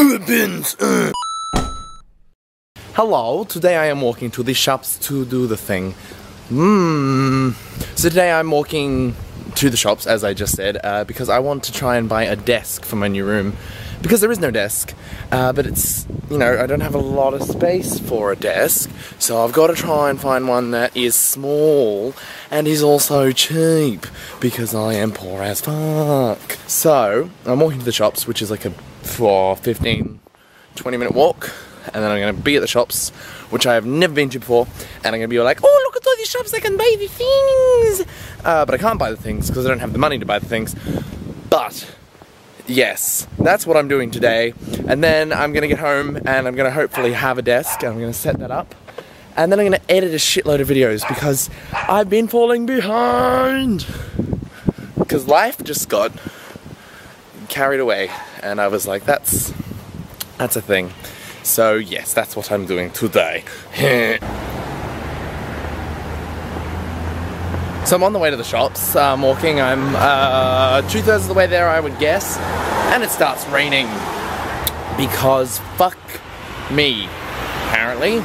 Uh. Hello, today I am walking to the shops to do the thing. Mmm. So today I'm walking to the shops, as I just said, uh, because I want to try and buy a desk for my new room. Because there is no desk, uh, but it's, you know, I don't have a lot of space for a desk, so I've got to try and find one that is small and is also cheap, because I am poor as fuck. So, I'm walking to the shops, which is like a for 15, 20 minute walk, and then I'm gonna be at the shops, which I have never been to before, and I'm gonna be like, oh, look at all these shops, I can buy the things! Uh, but I can't buy the things because I don't have the money to buy the things. But, yes, that's what I'm doing today. And then I'm gonna get home and I'm gonna hopefully have a desk, and I'm gonna set that up. And then I'm gonna edit a shitload of videos because I've been falling behind. Because life just got carried away and I was like that's that's a thing. So yes that's what I'm doing today. So I'm on the way to the shops I'm walking. I'm uh, two-thirds of the way there I would guess. And it starts raining. Because fuck me apparently.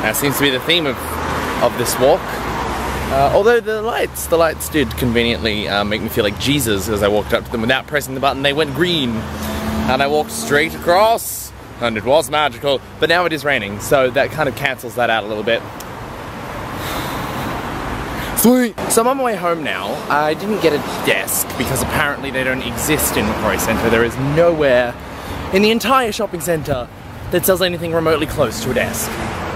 That seems to be the theme of of this walk uh, although the lights, the lights did conveniently uh, make me feel like Jesus as I walked up to them without pressing the button. They went green, and I walked straight across, and it was magical. But now it is raining, so that kind of cancels that out a little bit. Sweet. So I'm on my way home now. I didn't get a desk because apparently they don't exist in Macquarie Centre. There is nowhere in the entire shopping centre that sells anything remotely close to a desk.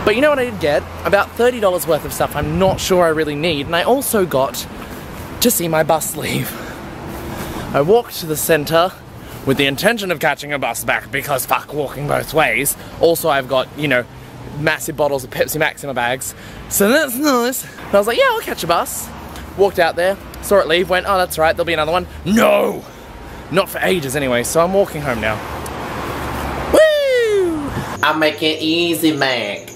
But you know what I did get? About $30 worth of stuff I'm not sure I really need, and I also got to see my bus leave. I walked to the centre with the intention of catching a bus back because fuck walking both ways. Also, I've got, you know, massive bottles of Pepsi Max in my bags, so that's nice. And I was like, yeah, I'll catch a bus. Walked out there, saw it leave, went, oh, that's right, there'll be another one. No! Not for ages anyway, so I'm walking home now. Woo! I'm making Easy Mac.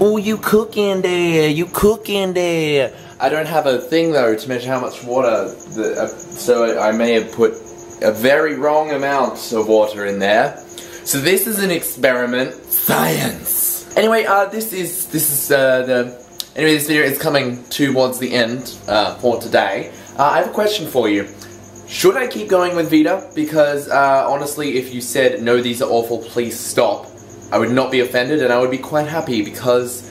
Oh, you cooking there? You cooking there? I don't have a thing though to measure how much water, the, uh, so I may have put a very wrong amount of water in there. So this is an experiment. Science. Anyway, uh, this is this is uh, the. Anyway, this video is coming towards the end uh, for today. Uh, I have a question for you. Should I keep going with VEDA? Because uh, honestly, if you said no, these are awful, please stop. I would not be offended and I would be quite happy because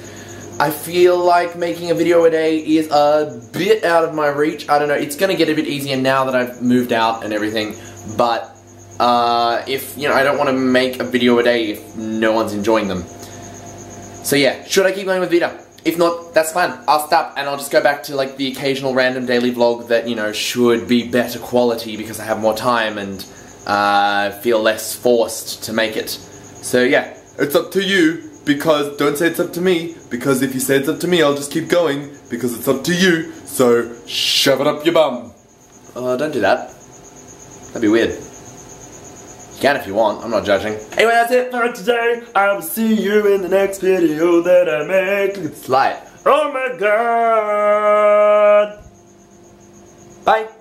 I feel like making a video a day is a bit out of my reach. I don't know, it's to get a bit easier now that I've moved out and everything, but uh, if, you know, I don't want to make a video a day if no one's enjoying them. So yeah, should I keep going with VEDA? If not, that's fine. I'll stop and I'll just go back to like the occasional random daily vlog that, you know, should be better quality because I have more time and uh, feel less forced to make it. So yeah, it's up to you, because don't say it's up to me, because if you say it's up to me, I'll just keep going, because it's up to you, so shove it up your bum. Uh, don't do that. That'd be weird. You can if you want, I'm not judging. Anyway, that's it for today. I will see you in the next video that I make. It's at light. Oh my god! Bye.